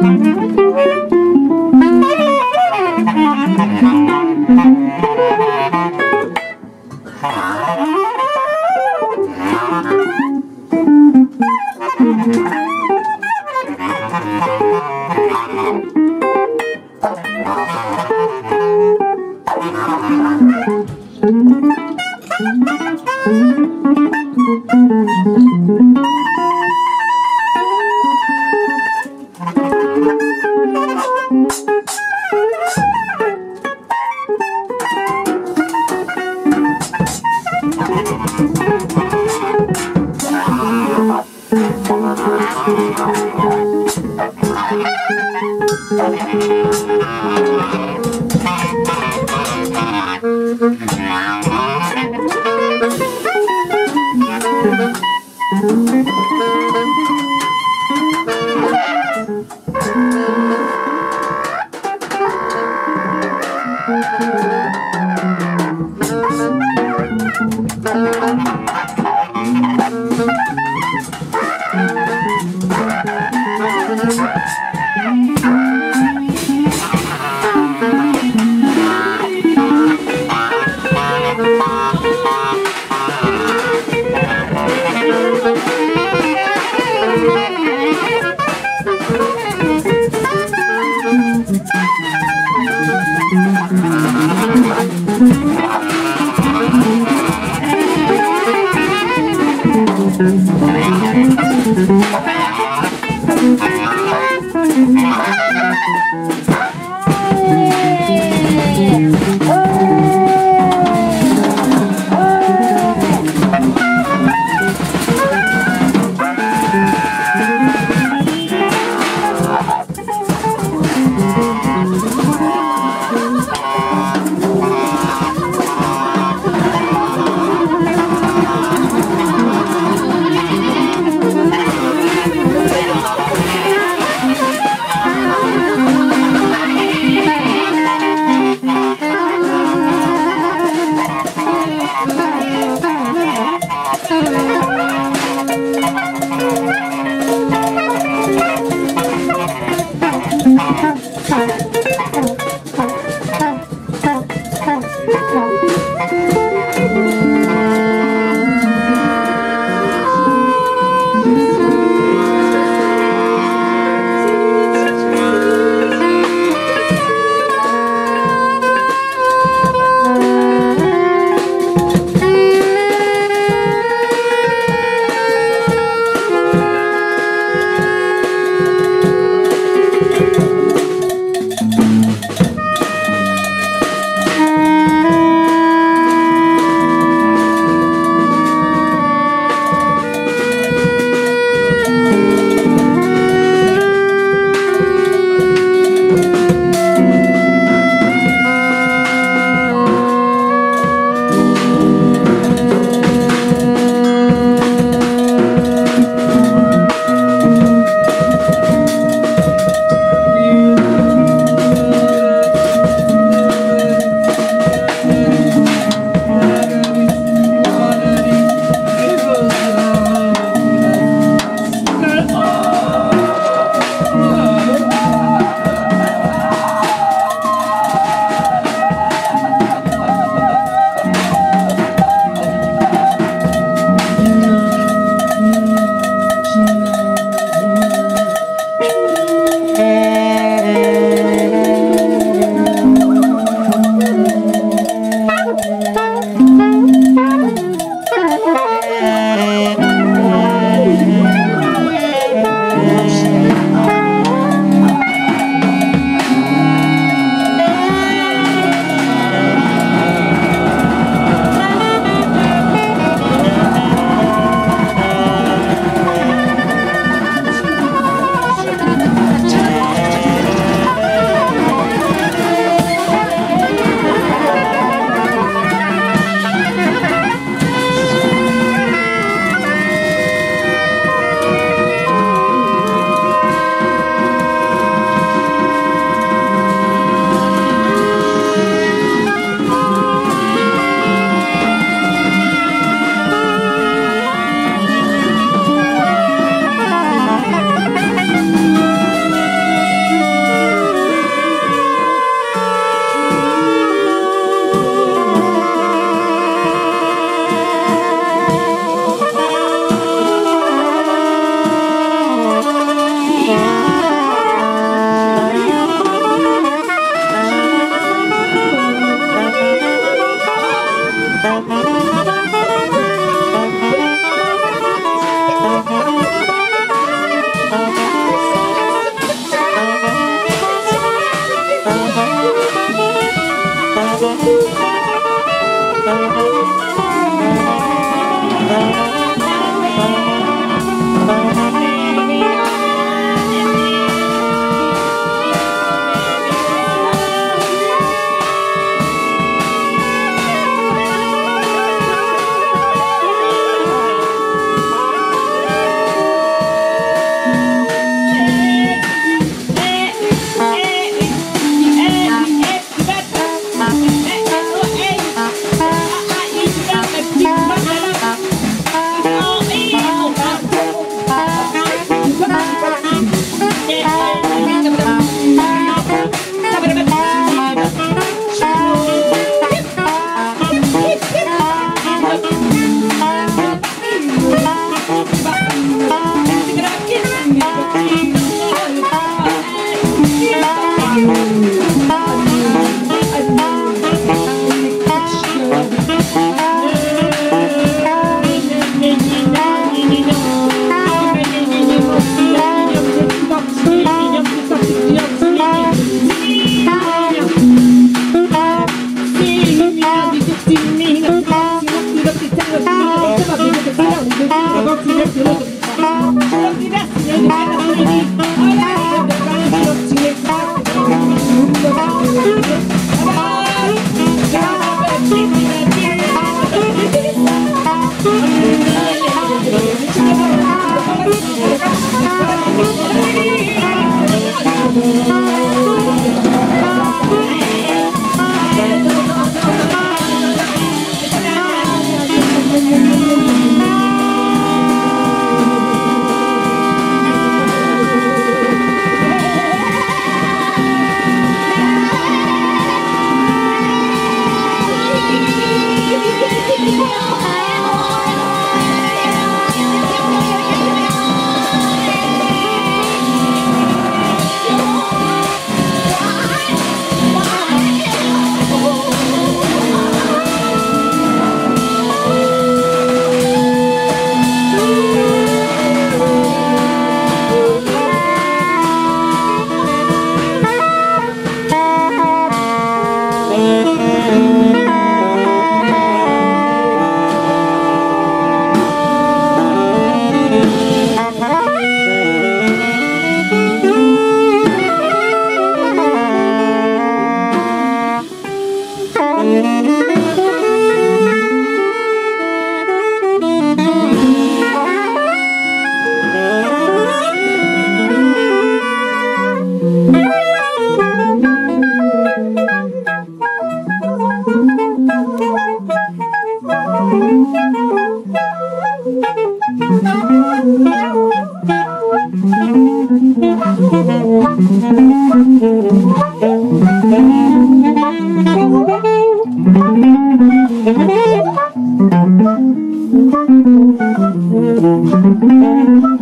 Thank Thank you. Thank you.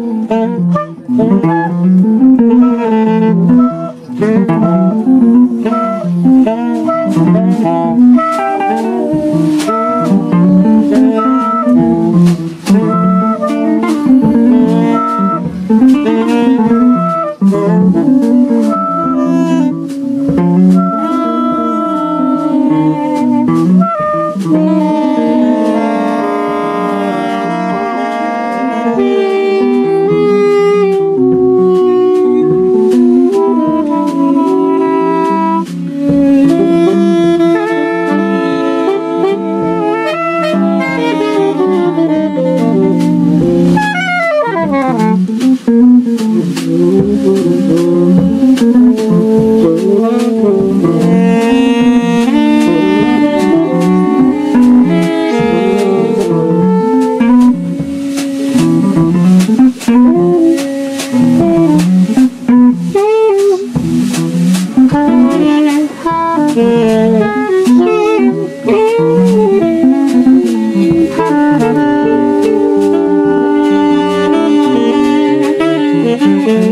Thank you.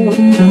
Thank you.